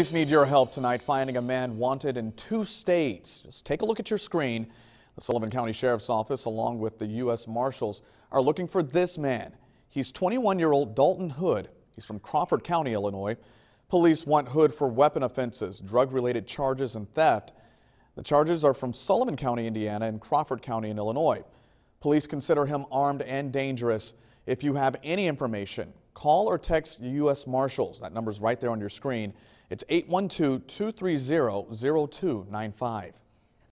Police need your help tonight finding a man wanted in two states. Just take a look at your screen. The Sullivan County Sheriff's Office, along with the U.S. Marshals, are looking for this man. He's 21-year-old Dalton Hood. He's from Crawford County, Illinois. Police want Hood for weapon offenses, drug-related charges, and theft. The charges are from Sullivan County, Indiana, and Crawford County in Illinois. Police consider him armed and dangerous. If you have any information, call or text U.S. Marshals. That number's right there on your screen. It's 812 230 0295.